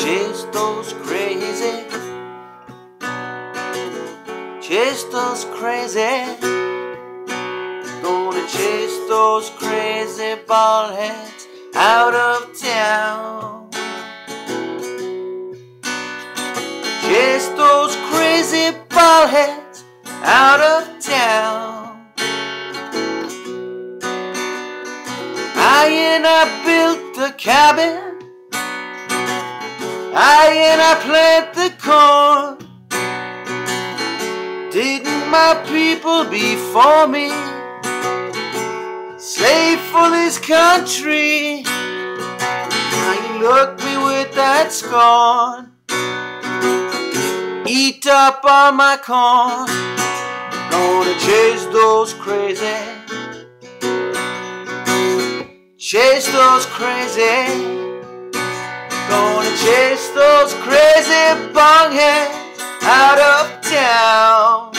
Chase those crazy. Chase those crazy. Gonna chase those crazy baldheads out of town. Chase those crazy baldheads out of town. I and I built the cabin I and I plant the corn. Didn't my people before me slave for this country? Now you look me with that scorn. Eat up all my corn. Gonna chase those crazy. Chase those crazy. Chase those crazy bungheads out of town.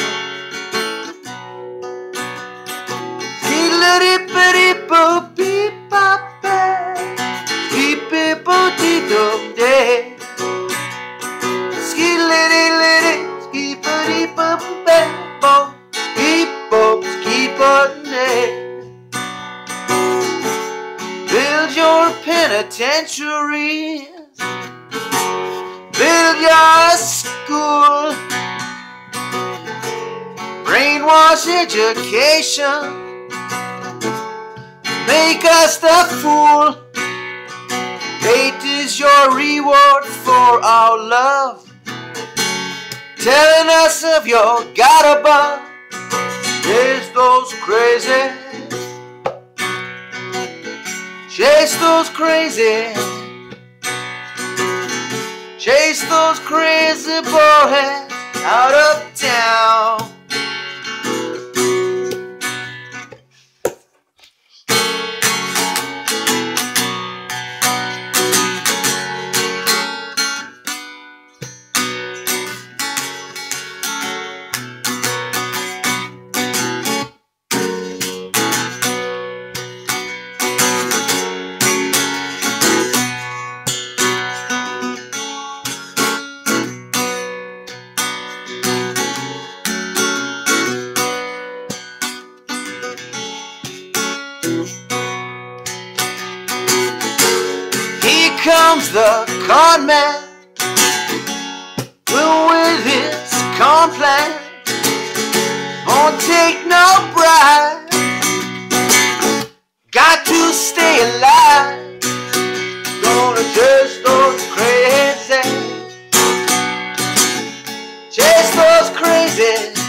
Boop beep beep beep dee day. Day. Build your penitentiary your school, brainwash education, make us the fool. Hate is your reward for our love, telling us of your God above. Chase those crazy, chase those crazy. Chase those crazy boys out comes the con man with his con plan. Won't take no bribe. Got to stay alive. Gonna chase those crazy. Chase those crazy.